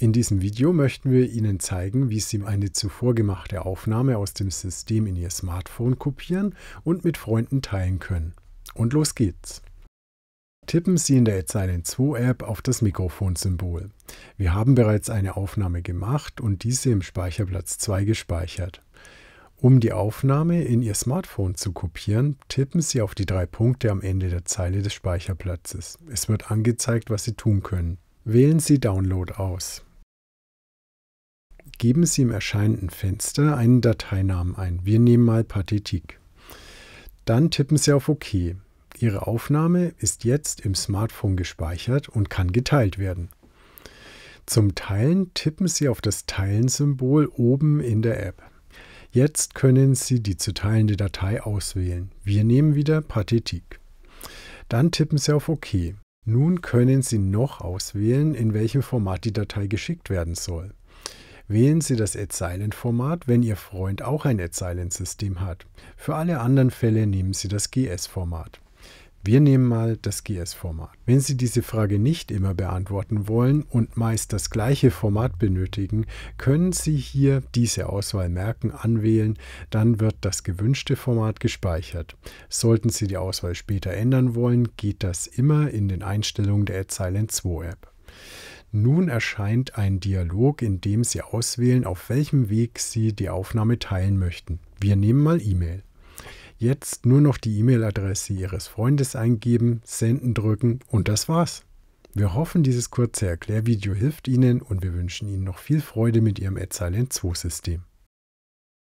In diesem Video möchten wir Ihnen zeigen, wie Sie eine zuvor gemachte Aufnahme aus dem System in Ihr Smartphone kopieren und mit Freunden teilen können. Und los geht's! Tippen Sie in der AdSilent 2 App auf das Mikrofonsymbol. Wir haben bereits eine Aufnahme gemacht und diese im Speicherplatz 2 gespeichert. Um die Aufnahme in Ihr Smartphone zu kopieren, tippen Sie auf die drei Punkte am Ende der Zeile des Speicherplatzes. Es wird angezeigt, was Sie tun können. Wählen Sie Download aus. Geben Sie im erscheinenden Fenster einen Dateinamen ein. Wir nehmen mal Pathetik. Dann tippen Sie auf OK. Ihre Aufnahme ist jetzt im Smartphone gespeichert und kann geteilt werden. Zum Teilen tippen Sie auf das Teilen-Symbol oben in der App. Jetzt können Sie die zu teilende Datei auswählen. Wir nehmen wieder Pathetik. Dann tippen Sie auf OK. Nun können Sie noch auswählen, in welchem Format die Datei geschickt werden soll. Wählen Sie das AdSilent-Format, wenn Ihr Freund auch ein AdSilent-System hat. Für alle anderen Fälle nehmen Sie das GS-Format. Wir nehmen mal das GS-Format. Wenn Sie diese Frage nicht immer beantworten wollen und meist das gleiche Format benötigen, können Sie hier diese Auswahl merken, anwählen, dann wird das gewünschte Format gespeichert. Sollten Sie die Auswahl später ändern wollen, geht das immer in den Einstellungen der AdSilent 2 App. Nun erscheint ein Dialog, in dem Sie auswählen, auf welchem Weg Sie die Aufnahme teilen möchten. Wir nehmen mal E-Mail. Jetzt nur noch die E-Mail-Adresse Ihres Freundes eingeben, Senden drücken und das war's. Wir hoffen, dieses kurze Erklärvideo hilft Ihnen und wir wünschen Ihnen noch viel Freude mit Ihrem AdSilent 2 System.